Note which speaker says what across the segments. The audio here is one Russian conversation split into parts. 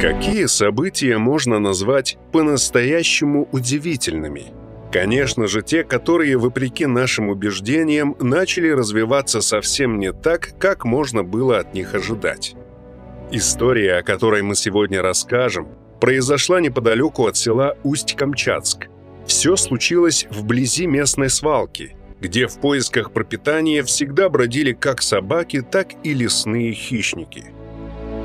Speaker 1: Какие события можно назвать по-настоящему удивительными? Конечно же, те, которые, вопреки нашим убеждениям, начали развиваться совсем не так, как можно было от них ожидать. История, о которой мы сегодня расскажем, произошла неподалеку от села Усть-Камчатск. Все случилось вблизи местной свалки, где в поисках пропитания всегда бродили как собаки, так и лесные хищники –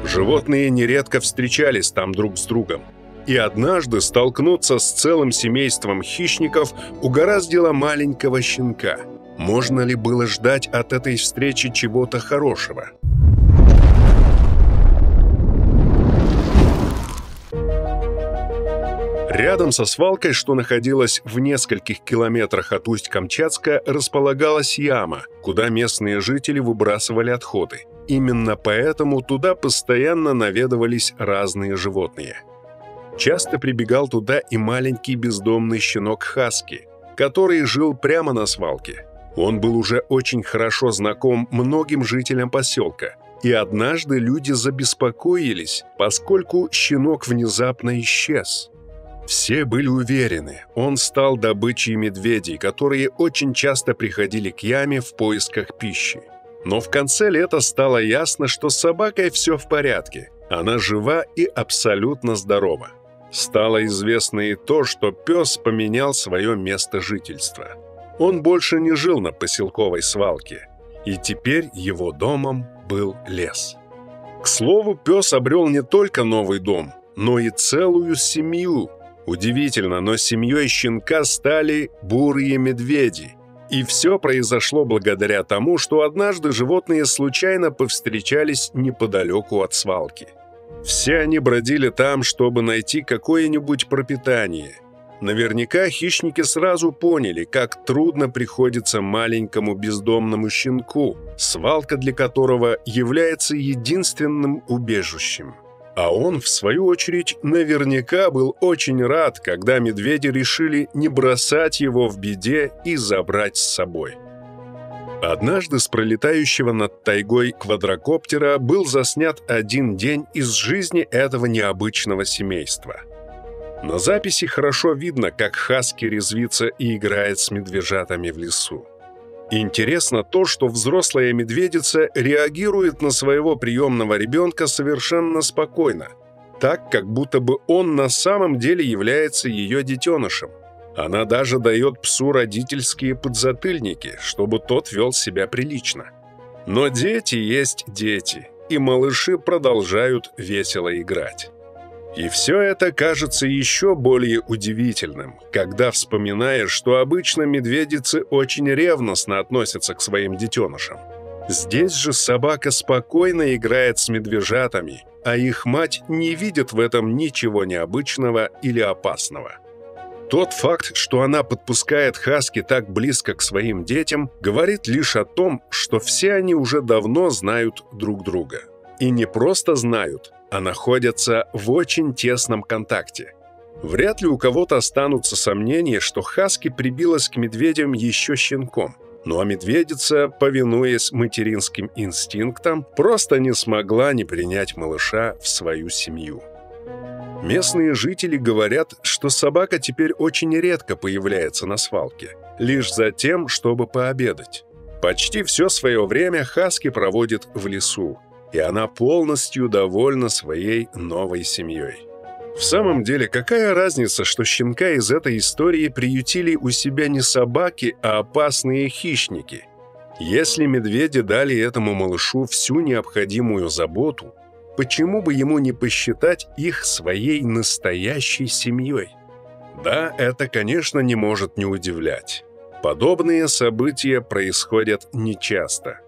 Speaker 1: Животные нередко встречались там друг с другом. И однажды столкнуться с целым семейством хищников угораздило маленького щенка. Можно ли было ждать от этой встречи чего-то хорошего? Рядом со свалкой, что находилась в нескольких километрах от Усть-Камчатска, располагалась яма, куда местные жители выбрасывали отходы. Именно поэтому туда постоянно наведывались разные животные. Часто прибегал туда и маленький бездомный щенок Хаски, который жил прямо на свалке. Он был уже очень хорошо знаком многим жителям поселка, и однажды люди забеспокоились, поскольку щенок внезапно исчез. Все были уверены, он стал добычей медведей, которые очень часто приходили к яме в поисках пищи. Но в конце лета стало ясно, что с собакой все в порядке. Она жива и абсолютно здорова. Стало известно и то, что пес поменял свое место жительства. Он больше не жил на поселковой свалке, и теперь его домом был лес. К слову, пес обрел не только новый дом, но и целую семью. Удивительно, но семьей щенка стали бурые медведи – и все произошло благодаря тому, что однажды животные случайно повстречались неподалеку от свалки. Все они бродили там, чтобы найти какое-нибудь пропитание. Наверняка хищники сразу поняли, как трудно приходится маленькому бездомному щенку, свалка для которого является единственным убежищем. А он, в свою очередь, наверняка был очень рад, когда медведи решили не бросать его в беде и забрать с собой. Однажды с пролетающего над тайгой квадрокоптера был заснят один день из жизни этого необычного семейства. На записи хорошо видно, как Хаски резвится и играет с медвежатами в лесу. Интересно то, что взрослая медведица реагирует на своего приемного ребенка совершенно спокойно, так, как будто бы он на самом деле является ее детенышем. Она даже дает псу родительские подзатыльники, чтобы тот вел себя прилично. Но дети есть дети, и малыши продолжают весело играть. И все это кажется еще более удивительным, когда вспоминаешь, что обычно медведицы очень ревностно относятся к своим детенышам. Здесь же собака спокойно играет с медвежатами, а их мать не видит в этом ничего необычного или опасного. Тот факт, что она подпускает Хаски так близко к своим детям, говорит лишь о том, что все они уже давно знают друг друга. И не просто знают, а находятся в очень тесном контакте. Вряд ли у кого-то останутся сомнения, что Хаски прибилась к медведям еще щенком. Ну а медведица, повинуясь материнским инстинктам, просто не смогла не принять малыша в свою семью. Местные жители говорят, что собака теперь очень редко появляется на свалке, лишь за тем, чтобы пообедать. Почти все свое время Хаски проводит в лесу, и она полностью довольна своей новой семьей. В самом деле, какая разница, что щенка из этой истории приютили у себя не собаки, а опасные хищники? Если медведи дали этому малышу всю необходимую заботу, почему бы ему не посчитать их своей настоящей семьей? Да, это, конечно, не может не удивлять. Подобные события происходят нечасто.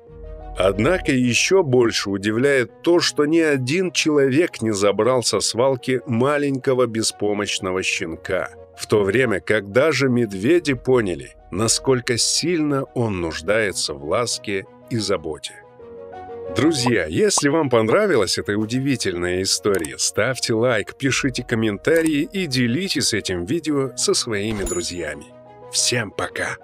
Speaker 1: Однако еще больше удивляет то, что ни один человек не забрал со свалки маленького беспомощного щенка, в то время как даже медведи поняли, насколько сильно он нуждается в ласке и заботе. Друзья, если вам понравилась эта удивительная история, ставьте лайк, пишите комментарии и делитесь этим видео со своими друзьями. Всем пока!